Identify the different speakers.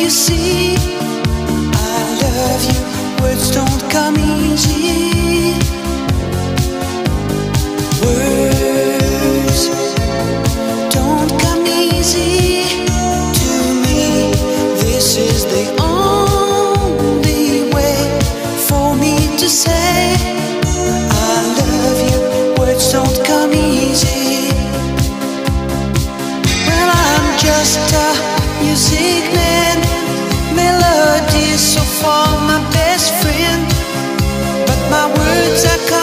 Speaker 1: you see, I love you. Words don't come easy. Words don't come easy to me. This is the only way for me to say, I love you. Words don't come easy. Well, I'm just a words I come